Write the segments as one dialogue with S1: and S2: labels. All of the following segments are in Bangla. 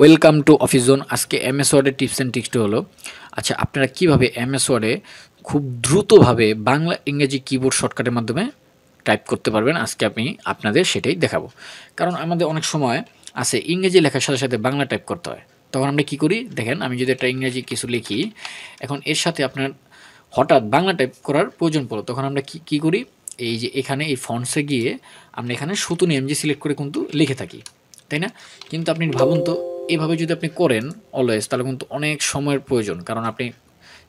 S1: ওয়েলকাম টু অফিস জোন আজকে এমএস ওয়ার্ডের টিপস অ্যান্ড ট্রিক্সটি হলো। আচ্ছা আপনারা কীভাবে এমএস ওয়ার্ডে খুব দ্রুতভাবে বাংলা ইংরেজি কিবোর্ড শর্টকাটের মাধ্যমে টাইপ করতে পারবেন, আজকে আমি আপনাদের সেটাই দেখাবো। কারণ আমাদের অনেক সময় আছে, ইংরেজি লেখার সাথে সাথে বাংলা টাইপ করতে হয়। তখন আমরা কী করি? দেখেন, আমি যদি একটা ইংরেজি কিছু লিখি, এখন এর সাথে আপনার হঠাৎ বাংলা টাইপ করার প্রয়োজন পড়ো তখন আমরা কী কী করি? এই যে এখানে, এই ফন্টসে গিয়ে আমরা এখানে সুতুনি এমজি সিলেক্ট করে কিন্তু লিখে থাকি। তাই না? কিন্তু আপনি ভাবুন তো এভাবে যদি আপনি করেন অলওয়েজ তাহলে কিন্তু অনেক সময়ের প্রয়োজন। কারণ আপনি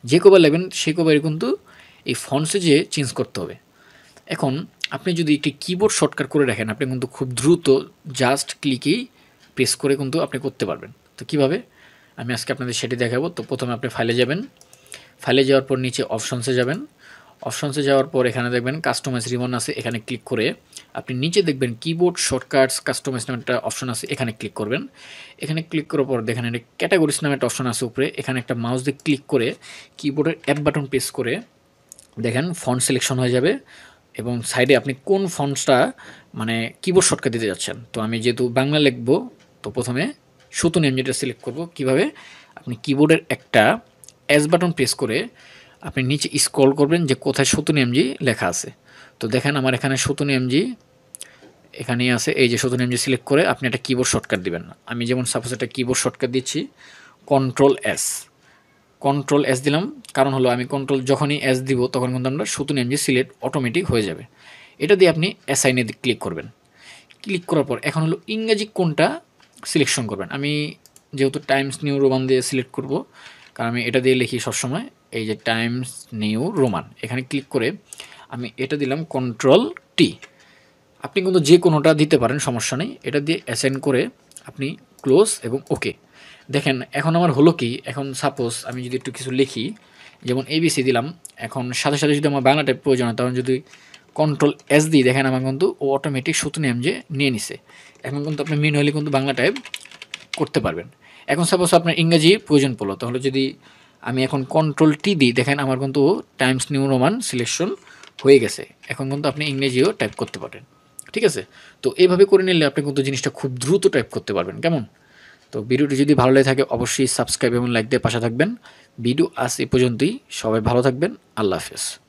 S1: যে কবার নেবেন, সেই কবারই কিন্তু এই ফন্টসে যে চেঞ্জ করতে হবে। এখন আপনি যদি একটি কিবোর্ড শর্টকাট করে রাখেন, আপনি কিন্তু খুব দ্রুত জাস্ট ক্লিকেই প্রেস করে কিন্তু আপনি করতে পারবেন। তো কীভাবে? আমি আজকে আপনাদের সেটি দেখাবো। তো প্রথমে আপনি ফাইলে যাবেন। ফাইলে যাওয়ার পর নিচে অপশনসে যাবেন। অপশনসে যাওয়ার পর এখানে দেখবেন কাস্টমাইজ রিবন আছে। এখানে ক্লিক করে আপনি নিচে দেখবেন কিবোর্ড শর্টকাটস কাস্টমাইজ নামে একটা অপশন আছে, এখানে ক্লিক করবেন। এখানে ক্লিক করার পর দেখেন একটা ক্যাটাগরিস নামে একটা অপশন আছে উপরে। এখানে একটা মাউস দিয়ে ক্লিক করে কিবোর্ডের অ্যাপ বাটন প্রেস করে দেখেন ফন্ট সিলেকশন হয়ে যাবে এবং সাইডে আপনি কোন ফন্টসটা মানে কিবোর্ড শর্টকাট দিতে যাচ্ছেন। তো আমি যেহেতু বাংলা লিখব, তো প্রথমে সুতুন এমজিটা সিলেক্ট করব। কীভাবে? আপনি কিবোর্ডের একটা এস বাটন প্রেস করে আপনি নিচে স্ক্রল করবেন যে কোথায় সতুন এমজি লেখা আছে। তো দেখেন আমার এখানে সতুন এমজি এখানেই আছে, এই যে সতুন এমজি সিলেক্ট করে আপনি একটা কিবোর্ড শর্টকাট দিবেন না। আমি যেমন সাপোজ একটা কিবোর্ড শর্টকাট দিচ্ছি কন্ট্রোল এস কন্ট্রোল এস দিলাম, কারণ হলো আমি কন্ট্রোল যখনই এস দিব, তখন কিন্তু আমরা সতুন এমজি সিলেক্ট অটোমেটিক হয়ে যাবে। এটা দিয়ে আপনি এসআইনে ক্লিক করবেন। ক্লিক করার পর এখন হলো ইংরেজি কোনটা সিলেকশন করবেন। আমি যেহেতু টাইমস নিউ রোমান দিয়ে সিলেক্ট করব, কারণ আমি এটা দিয়ে লিখি সবসময়, এই যে টাইমস নিউ রোমান এখানে ক্লিক করে আমি এটা দিলাম কন্ট্রোল টি আপনি কিন্তু যে কোনোটা দিতে পারেন, সমস্যা নেই। এটা দিয়ে অ্যাসাইন করে আপনি ক্লোজ এবং ওকে দেখেন, এখন আমার হলো কি, এখন সাপোজ আমি যদি একটু কিছু লিখি, যেমন এবিসি দিলাম, এখন সাথে সাথে যদি আমার বাংলা টাইপ প্রয়োজন হয় তখন যদি কন্ট্রোল এস দিই, দেখেন আমার কিন্তু ও অটোমেটিক সুতো নেম যে নিয়ে নিছে। এখন কিন্তু আপনি ম্যানুয়ালি কিন্তু বাংলা টাইপ করতে পারবেন। এখন সাপোজ আপনার ইংরেজি প্রয়োজন পড়ল, তাহলে যদি আমি এখন কন্ট্রোল টি দিই, দেখেন আমার কিন্তু টাইমস নিউ রোমান সিলেকশন হয়ে গেছে। এখন কিন্তু আপনি ইংরেজিও টাইপ করতে পারেন। ঠিক আছে? তো এইভাবে করে নিলে আপনি কিন্তু জিনিসটা খুব দ্রুত টাইপ করতে পারবেন। কেমন? তো ভিডিওটি যদি ভালো লাগে থাকে, অবশ্যই সাবস্ক্রাইব এবং লাইক দিয়ে পাশে থাকবেন। ভিডিও আজ এ পর্যন্তই। সবাই ভালো থাকবেন। আল্লাহ হাফেজ।